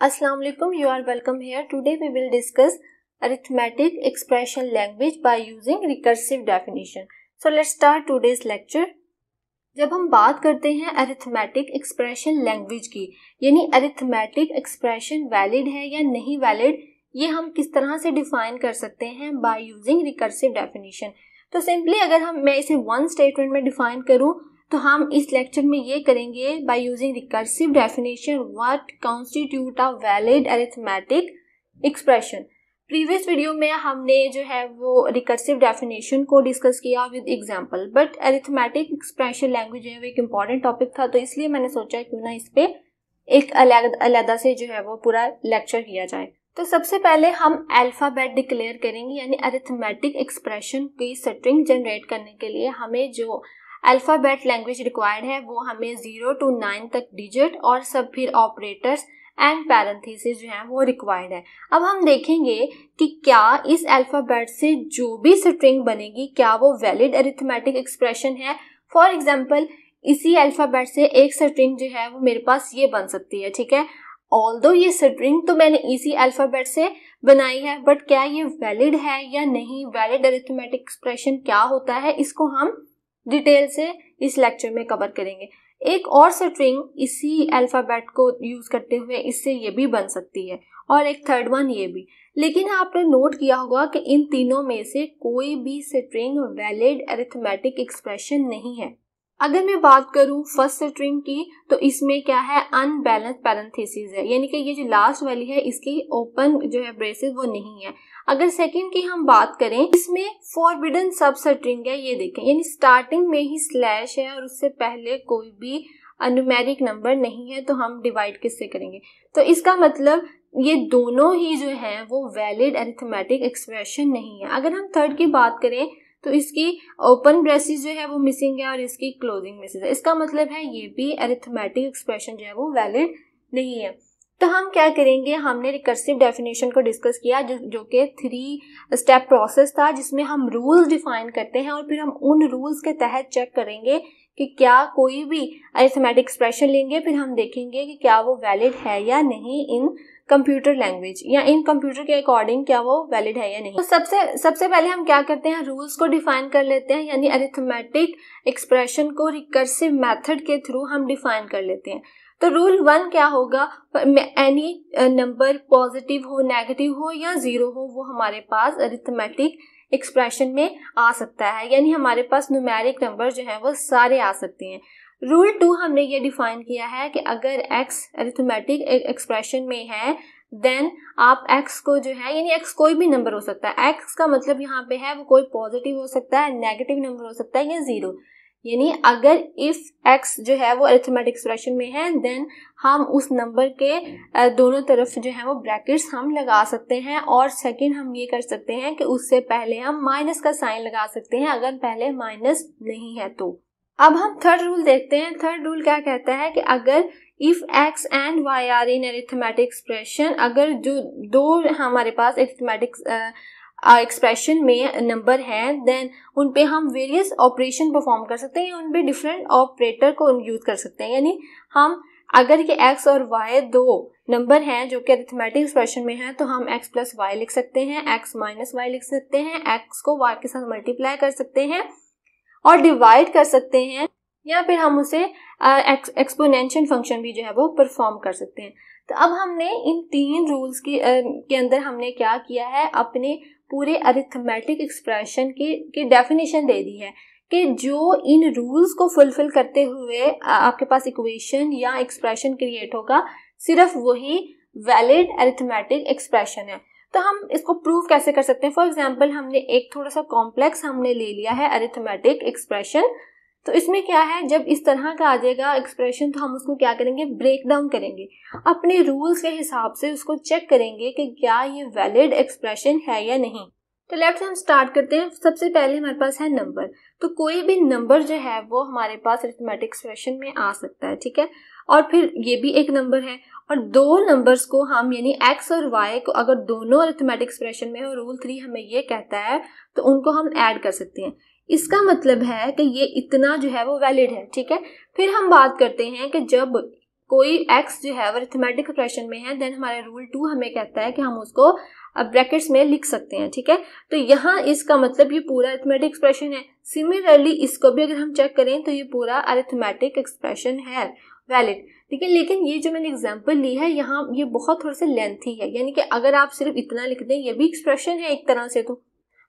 Assalamu alaikum you are welcome here today we will discuss arithmetic expression language by using recursive definition so let's start today's lecture जब हम बात करते हैं arithmetic expression language की यानी arithmetic expression valid है या नहीं वैलिड ये हम किस तरह से डिफाइन कर सकते हैं बाय यूजिंग रिकर्सिव डेफिनेशन तो सिंपली अगर हम मैं इसे वन स्टेटमेंट में डिफाइन करूँ तो हम इस लेक्चर में ये करेंगे by using recursive definition what constitute a valid arithmetic expression previous video में हमने जो है वो रिकर्सिव डेफिनेशन को डिस्कस किया with example but arithmetic expression language है वो एक इंपॉर्टेंट टॉपिक था तो इसलिए मैंने सोचा क्यों ना इस पर एक अलग से जो है वो पूरा लेक्चर किया जाए। तो सबसे पहले हम अल्फ़ाबेट डिक्लेयर करेंगे, यानी अरिथमेटिक एक्सप्रेशन की स्ट्रिंग जनरेट करने के लिए हमें जो अल्फ़ाबेट लैंग्वेज रिक्वायर्ड है, वो हमें ज़ीरो टू नाइन तक डिजिट और सब फिर ऑपरेटर्स एंड पैरेंथेसिस जो है वो रिक्वायर्ड है। अब हम देखेंगे कि क्या इस अल्फ़ाबेट से जो भी स्ट्रिंग बनेगी, क्या वो वैलिड अरिथमेटिक एक्सप्रेशन है? फॉर एग्ज़ाम्पल इसी अल्फ़ाबेट से एक स्ट्रिंग जो है वो मेरे पास ये बन सकती है, ठीक है? ऑल दो ये स्ट्रिंग तो मैंने इसी अल्फ़ाबेट से बनाई है बट क्या ये वैलिड है या नहीं? वैलिड अरिथमेटिक एक्सप्रेशन क्या होता है? इसको हम डिटेल से इस लेक्चर में कवर करेंगे। एक और स्ट्रिंग इसी अल्फ़ाबेट को यूज़ करते हुए इससे ये भी बन सकती है और एक थर्ड वन ये भी। लेकिन आपने नोट किया होगा कि इन तीनों में से कोई भी स्ट्रिंग वैलिड अरिथमेटिक एक्सप्रेशन नहीं है। अगर मैं बात करूँ फ़र्स्ट स्ट्रिंग की तो इसमें क्या है? अनबैलेंस पैरेंथेसिस है। यानी कि ये जो लास्ट वाली है, इसकी ओपन जो है ब्रेसेस वो नहीं है। अगर सेकंड की हम बात करें, इसमें फॉरबिडन सब स्ट्रिंग है, ये देखें। यानी स्टार्टिंग में ही स्लैश है और उससे पहले कोई भी अनुमेरिक नंबर नहीं है तो हम डिवाइड किससे करेंगे? तो इसका मतलब ये दोनों ही जो है, वो वैलिड एरिथमेटिक एक्सप्रेशन नहीं है। अगर हम थर्ड की बात करें तो इसकी ओपन ब्रेसिस जो है, वो मिसिंग है और इसकी क्लोजिंग मिसिंग है। इसका मतलब है ये भी एरिथमेटिक एक्सप्रेशन जो है, वो वैलिड नहीं है। तो हम क्या करेंगे? हमने रिकर्सिव डेफिनेशन को डिस्कस किया जो जो कि थ्री स्टेप प्रोसेस था, जिसमें हम रूल्स डिफाइन करते हैं और फिर हम उन रूल्स के तहत चेक करेंगे कि क्या कोई भी अरिथमेटिक एक्सप्रेशन लेंगे, फिर हम देखेंगे कि क्या वो वैलिड है या नहीं इन कंप्यूटर लैंग्वेज या इन कंप्यूटर के अकॉर्डिंग क्या वो वैलिड है या नहीं। तो सबसे सबसे पहले हम क्या करते हैं? रूल्स को डिफाइन कर लेते हैं, यानी अरिथमेटिक एक्सप्रेशन को रिकर्सिव मेथड के थ्रू हम डिफाइन कर लेते हैं। तो रूल वन क्या होगा? एनी नंबर पॉजिटिव हो नेगेटिव हो या ज़ीरो हो, वो हमारे पास अरिथमेटिक एक्सप्रेशन में आ सकता है। यानी हमारे पास न्यूमेरिक नंबर जो है, वो सारे आ सकते हैं। रूल टू हमने ये डिफाइन किया है कि अगर एक्स अरिथमेटिक एक्सप्रेशन में है देन आप एक्स को जो है, यानी एक्स कोई भी नंबर हो सकता है। एक्स का मतलब यहाँ पे है, वो कोई पॉजिटिव हो सकता है नेगेटिव नंबर हो सकता है या ज़ीरो यानी अगर इफ़ एक्स जो है वो अरिथमेटिक एक्सप्रेशन में है देन हम उस नंबर के दोनों तरफ़ जो है वो ब्रैकेट्स हम लगा सकते हैं और सेकंड हम ये कर सकते हैं कि उससे पहले हम माइनस का साइन लगा सकते हैं अगर पहले माइनस नहीं है तो। अब हम थर्ड रूल देखते हैं। थर्ड रूल क्या कहता है कि अगर if x and y are in arithmetic expression अगर जो, दो हमारे पास अरिथमेटिक एक्सप्रेशन में नंबर हैं देन उन पे हम वेरियस ऑपरेशन परफॉर्म कर सकते हैं उन पे डिफरेंट ऑपरेटर को यूज़ कर सकते हैं। यानी हम अगर ये एक्स और वाई दो नंबर हैं जो कि अरिथमेटिक एक्सप्रेशन में हैं तो हम एक्स प्लस वाई लिख सकते हैं एक्स माइनस वाई लिख सकते हैं एक्स को वाई के साथ मल्टीप्लाई कर सकते हैं और डिवाइड कर सकते हैं। या फिर हम उसे एक्सपोनेंशियल फ़ंक्शन भी जो है वो परफॉर्म कर सकते हैं। तो अब हमने इन तीन रूल्स की के अंदर हमने क्या किया है? अपने पूरे अरिथमेटिक एक्सप्रेशन की की डेफिनेशन दे दी है कि जो इन रूल्स को फुलफिल करते हुए आपके पास इक्वेशन या एक्सप्रेशन क्रिएट होगा, सिर्फ़ वही वैलिड अरिथमेटिक एक्सप्रेशन है। तो हम इसको प्रूव कैसे कर सकते हैं? फॉर एग्ज़ाम्पल हमने एक थोड़ा सा कॉम्प्लेक्स हमने ले लिया है अरिथमेटिक एक्सप्रेशन तो इसमें क्या है? जब इस तरह का आ जाएगा एक्सप्रेशन तो हम उसको क्या करेंगे? ब्रेक डाउन करेंगे। अपने रूल्स के हिसाब से उसको चेक करेंगे कि क्या ये वैलिड एक्सप्रेशन है या नहीं। तो लेफ़्ट हम स्टार्ट करते हैं। सबसे पहले हमारे पास है नंबर तो कोई भी नंबर जो है, वो हमारे पास अरिथमेटिक एक्सप्रेशन में आ सकता है, ठीक है? और फिर ये भी एक नंबर है। और दो नंबर्स को हम, यानी एक्स और वाई को अगर दोनों अरिथमेटिक एक्सप्रेशन में और रूल थ्री हमें ये कहता है तो उनको हम ऐड कर सकते हैं। इसका मतलब है कि ये इतना जो है वो वैलिड है, ठीक है? फिर हम बात करते हैं कि जब कोई एक्स जो है वो अरिथमेटिक एक्सप्रेशन में है देन हमारा रूल टू हमें कहता है कि हम उसको ब्रैकेट्स में लिख सकते हैं, ठीक है? तो यहाँ इसका मतलब ये पूरा अरिथमेटिक एक्सप्रेशन है। सिमिलरली इसको भी अगर हम चेक करें तो ये पूरा अरिथमेटिक एक्सप्रेशन है वैलिड ठीक है लेकिन ये जो मैंने एग्जांपल ली है, यहाँ ये बहुत थोड़ा सा लेंथी है। यानी कि अगर आप सिर्फ़ इतना लिख दें, ये भी एक्सप्रेशन है एक तरह से तो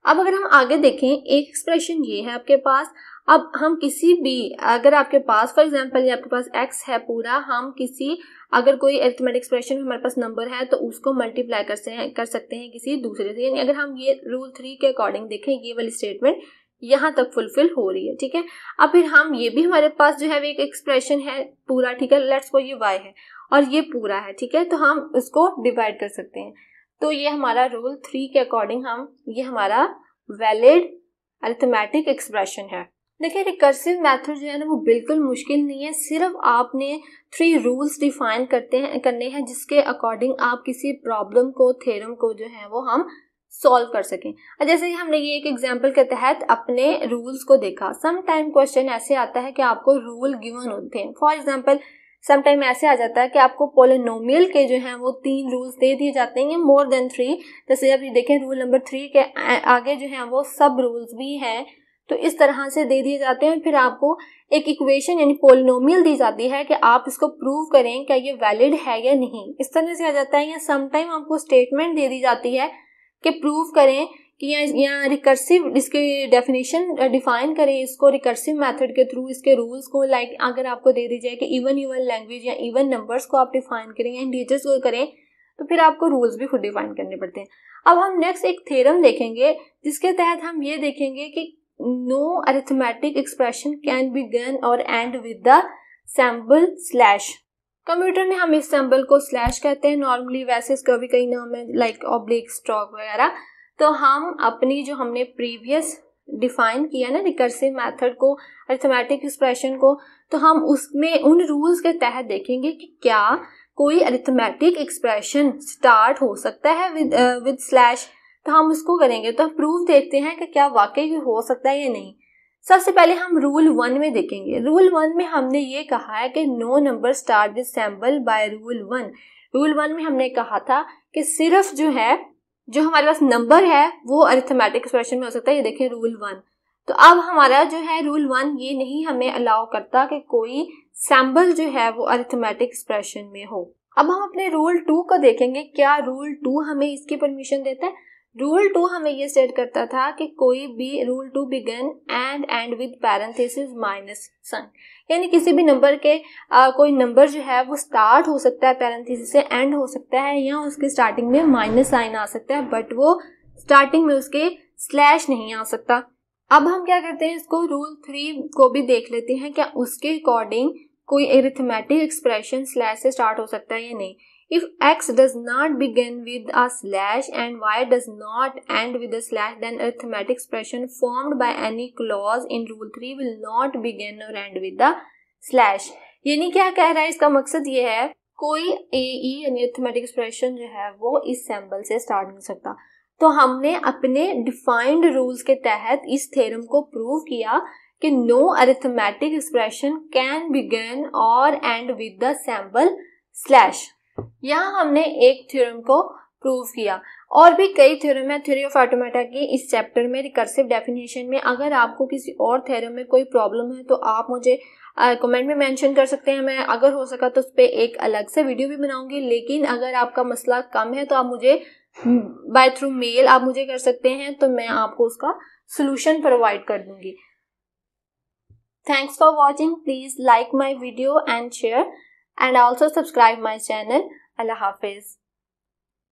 अब अगर हम आगे देखें, एक एक्सप्रेशन ये है आपके पास, अब हम किसी भी, अगर आपके पास फॉर एग्जांपल ये आपके पास एक्स है पूरा, हम किसी, अगर कोई अरिथमेटिक एक्सप्रेशन हमारे पास नंबर है तो उसको मल्टीप्लाई कर हैं कर सकते हैं किसी दूसरे से। यानी अगर हम ये रूल थ्री के अकॉर्डिंग देखें, ये वाली स्टेटमेंट यहाँ तक फुलफिल हो रही है, ठीक है? अब फिर हम ये भी हमारे पास जो है, वो एक एक्सप्रेशन है पूरा, ठीक है? लेट्स को ये वाई है और ये पूरा है, ठीक है? तो हम इसको डिवाइड कर सकते हैं। तो ये हमारा रूल थ्री के अकॉर्डिंग हम, ये हमारा वैलिड अरिथमेटिक एक्सप्रेशन है। देखिए रिकर्सिव मेथड जो है ना, वो बिल्कुल मुश्किल नहीं है। सिर्फ़ आपने थ्री रूल्स डिफाइन करते हैं, करने हैं, जिसके अकॉर्डिंग आप किसी प्रॉब्लम को थेरम को जो है, वो हम सॉल्व कर सकें। जैसे कि हमने ये एक एग्जांपल के तहत अपने रूल्स को देखा। सम टाइम क्वेश्चन ऐसे आता है कि आपको रूल गिवन होते हैं। फॉर एग्जांपल सम टाइम ऐसे आ जाता है कि आपको पोलिनोमियल के जो हैं वो तीन रूल्स दे दिए जाते हैं मोर देन थ्री जैसे अब ये देखें रूल नंबर थ्री के आगे जो है वो सब रूल्स भी हैं। तो इस तरह से दे दिए जाते हैं फिर आपको एक इक्वेशन यानी पोलिनोमियल दी जाती है कि आप इसको प्रूव करें क्या ये वैलिड है या नहीं। इस तरह से आ जाता है या समटाइम आपको स्टेटमेंट दे दी जाती है कि प्रूव करें कि यहाँ रिकर्सिव इसके डेफिनेशन डिफाइन करें इसको रिकर्सिव मेथड के थ्रू इसके रूल्स को लाइक like, अगर आपको दे दी जाए कि इवन इवन लैंग्वेज या इवन नंबर्स को आप डिफाइन करें या इंटीजर्स को करें तो फिर आपको रूल्स भी खुद डिफाइन करने पड़ते हैं। अब हम नेक्स्ट एक थेरम देखेंगे जिसके तहत हम ये देखेंगे कि no expression can begin और end with the symbol slash computer में हम इस सिंबल को स्लैश कहते हैं नॉर्मली वैसे इसका भी कई नाम है लाइक ऑब्लिक स्ट्रोक वगैरह। तो हम अपनी जो हमने प्रीवियस डिफाइन किया ना रिकर्सिव मेथड को अरिथमेटिक एक्सप्रेशन को तो हम उसमें उन रूल्स के तहत देखेंगे कि क्या कोई अरिथमेटिक एक्सप्रेशन स्टार्ट हो सकता है विद विद स्लैश तो हम उसको करेंगे तो प्रूफ देखते हैं कि क्या वाकई हो सकता है या नहीं। सबसे पहले हम रूल वन में देखेंगे। रूल वन में हमने ये कहा है कि no number start with symbol by rule one rule one में हमने कहा था कि सिर्फ़ जो है जो हमारे पास नंबर है, वो अरिथमेटिक एक्सप्रेशन में हो सकता है। ये देखें रूल वन तो अब हमारा जो है रूल वन ये नहीं हमें अलाउ करता कि कोई सैम्बल जो है, वो अरिथमेटिक एक्सप्रेशन में हो। अब हम अपने रूल टू को देखेंगे। क्या रूल टू हमें इसकी परमिशन देता है? रूल टू हमें ये स्टेट करता था कि कोई भी rule two begin and end with parenthesis minus sign यानी किसी भी नंबर के आ, कोई नंबर जो है वो स्टार्ट हो सकता है पैरेंथेसिस से एंड हो सकता है या उसके स्टार्टिंग में माइनस साइन आ सकता है बट वो स्टार्टिंग में उसके स्लैश नहीं आ सकता. अब हम क्या करते हैं इसको रूल थ्री को भी देख लेते हैं क्या उसके अकॉर्डिंग कोई एरिथमेटिक एक्सप्रेशन स्लैश से स्टार्ट हो सकता है या नहीं. If x does not begin with a slash and y does not end with a slash, then arithmetic expression formed by any clause in rule 3 will not begin or end with the slash. यानी क्या कह रहा है इसका मकसद ये है कोई ए ई e यानी अरिथमेटिक एक्सप्रेशन जो है वो इस सैम्बल से स्टार्ट नहीं सकता तो हमने अपने डिफाइंड रूल्स के तहत इस थ्योरम को प्रूव किया कि no arithmetic expression can begin और end with the symbol slash यहाँ हमने एक थ्योरम को प्रूव किया। और भी कई थ्योरम है थ्योरी ऑफ़ ऑटोमेटा की इस चैप्टर में रिकर्सिव डेफिनेशन में। अगर आपको किसी और थ्योरम में कोई प्रॉब्लम है तो आप मुझे कमेंट में मेंशन कर सकते हैं। मैं अगर हो सका तो उस पर एक अलग से वीडियो भी बनाऊँगी। लेकिन अगर आपका मसला कम है तो आप मुझे बाय थ्रू मेल आप मुझे कर सकते हैं। तो मैं आपको उसका सोल्यूशन प्रोवाइड कर दूँगी। Thanks for watching please like my video and share and also subscribe my channel. Allah Hafiz.